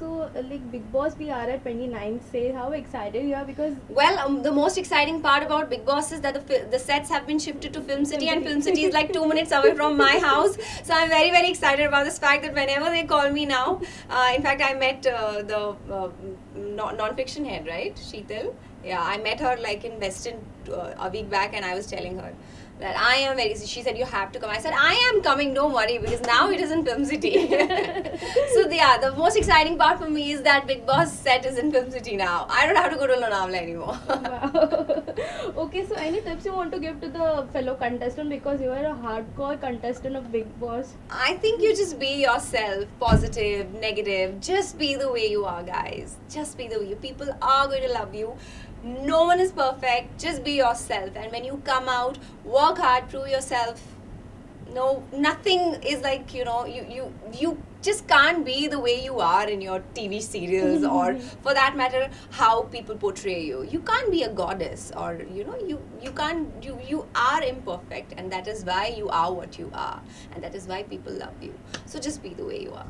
So, uh, like Bigg Boss we are at 29th say how excited you are because Well, um, the most exciting part about Bigg Boss is that the the sets have been shifted to Film City, and Film City is like two minutes away from my house. So I'm very very excited about this fact that whenever they call me now, uh, in fact I met uh, the uh, non- non-fiction head, right, Sheetal. Yeah, I met her like in Westin uh, a week back, and I was telling her that I am very. She said you have to come. I said I am coming. Don't worry because now it is in Film City. so yeah, the most exciting part for me is that Bigg Boss set is in Film City now. I don't have to go to Lonavala anymore. wow. okay, so any tips you want to give to the fellow contestant because you are a hardcore contestant of Bigg Boss? I think you just be yourself, positive, negative. Just be the way you are, guys. Just be the way you. People are going to love you. No one is perfect. Just be yourself. And when you come out, work hard, prove yourself. No, nothing is like you know you you you just can't be the way you are in your TV serials or for that matter how people portray you. You can't be a goddess or you know you you can't you you are imperfect and that is why you are what you are and that is why people love you. So just be the way you are.